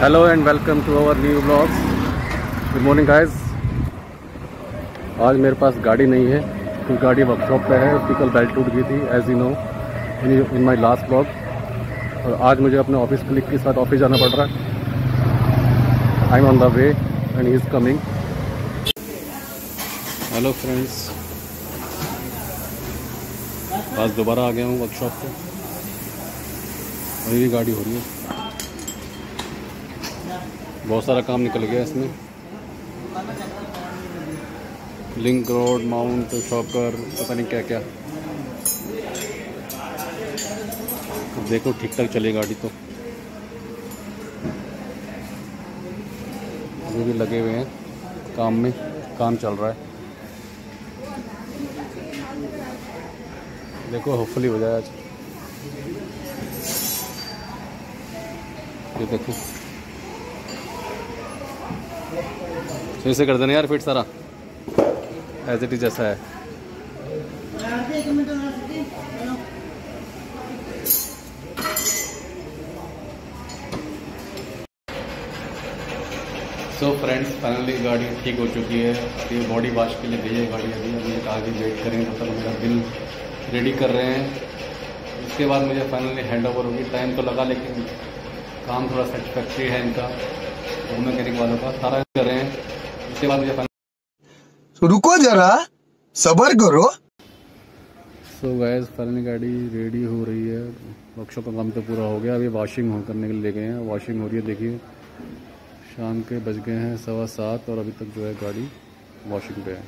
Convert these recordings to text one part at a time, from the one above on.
Hello and welcome to our new blogs good morning guys आज मेरे पास गाड़ी नहीं है, क्योंकि गाड़ी वर्कशॉप पे है, उसकी कल बेल्ट टूट गई थी as you know in in my last blog और आज मुझे अपने ऑफ़िस क्लिक के साथ ऑफ़िस जाना पड़ रहा है। I am on the way and he is coming hello friends आज दोबारा आ गया हूँ वर्कशॉप पे। और ये गाड़ी हो रही है। बहुत सारा काम निकल गया इसमें। लिंक रोड माउंट शॉकर पता नहीं क्या क्या तो देखो ठीक ठाक चले गाड़ी तो। वो भी लगे हुए हैं, काम में, काम चल रहा है। देखो होपफुली हो जाए आज। ये देखो। सही से कर देना यार फिट सारा। एज इट इज़ जैसा है। सो फ्रेंड्स फाइनली गाड़ी ठीक हो चुकी है। ये बॉडी वॉश के लिए है गाड़ी अभी। अभी कहा कि वेट करेंगे तब तक मेरा बिल रेडी कर रहे हैं। उसके बाद मुझे फाइनली हैंड ओवर होगी। टाइम तो लगा, लेकिन काम थोड़ा सेटिस्फैक्ट्री है इनका। वो मैकेनिक वालों का। सारा कर। रहे हैं उसके बाद मुझे तो रुको जरा सबर करो। सो गैस फाइनली गाड़ी रेडी हो रही है। वर्कशॉप का काम तो पूरा हो गया। अभी वॉशिंग हो करने के लिए ले गए हैं। वॉशिंग हो रही है देखिए। शाम के बज गए हैं सवा सात और अभी तक जो है गाड़ी वॉशिंग पे है।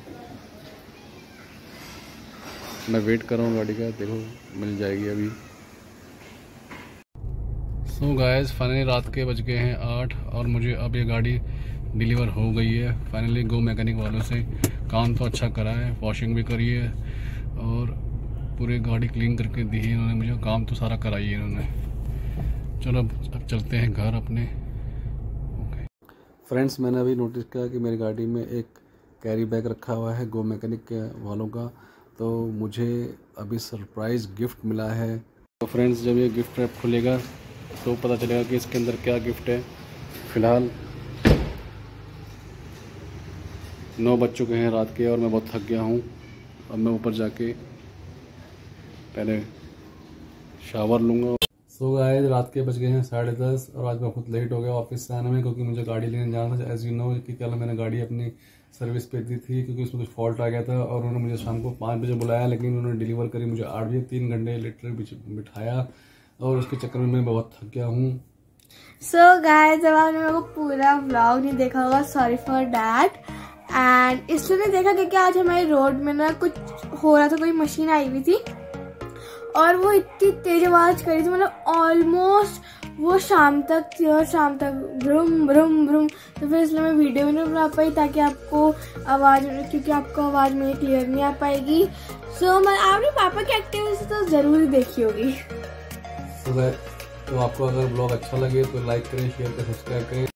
मैं वेट कर रहा हूँ गाड़ी का। देखो मिल जाएगी अभी। सो so गाइस फाइनली रात के बज गए हैं आठ और मुझे अब ये गाड़ी डिलीवर हो गई है। फाइनली गो मैकेनिक वालों से काम तो अच्छा करा है वॉशिंग भी करी है और पूरी गाड़ी क्लीन करके दी है इन्होंने मुझे, काम तो सारा कराई है इन्होंने। चलो, अब चलते हैं घर अपने। फ्रेंड्स मैंने अभी नोटिस किया कि मेरी गाड़ी में एक कैरी बैग रखा हुआ है गो मैकेनिक वालों का। तो मुझे अभी सरप्राइज़ गिफ्ट मिला है। तो फ्रेंड्स जब ये गिफ्ट रैप खुलेगा तो पता चलेगा कि इसके अंदर क्या गिफ्ट है। फ़िलहाल नौ बज चुके हैं रात के और मैं बहुत थक गया हूँ। अब मैं ऊपर जाके पहले शावर लूँगा। सो गए रात के बज गए हैं साढ़े दस और आज मैं खुद लेट हो गया ऑफ़िस से आने में क्योंकि मुझे गाड़ी लेने जाना था। एज यू नो कि कल मैंने गाड़ी अपनी सर्विस पे दी थी क्योंकि उसमें कुछ फॉल्ट आ गया था और उन्होंने मुझे शाम को पाँच बजे बुलाया लेकिन उन्होंने डिलीवर करी मुझे आठ बजे, तीन घंटे लेटर बिठाया और उसके चक्कर में मैं बहुत थक गया हूँ। सो गाइस जब आपने मेरे पूरा व्लॉग नहीं देखा होगा। सॉरी फॉर डैट एंड इसलिए नहीं देखा क्योंकि आज हमारे रोड में ना कुछ हो रहा था कोई मशीन आई हुई थी। और वो इतनी तेज आवाज़ करी थी मतलब ऑलमोस्ट वो शाम तक थी और शाम तक ब्रुम ब्रुम ब्रुम तो फिर इसलिए मैं वीडियो भी नहीं बना पाई ताकि आपको आवाज़ क्योंकि आपको आवाज़ मेरी क्लियर नहीं आ पाएगी। सो so, मैं आपने पापा की एक्टिविटी तो ज़रूर देखी होगी। तो आपको अगर ब्लॉग अच्छा लगे तो लाइक करें शेयर करें सब्सक्राइब करें।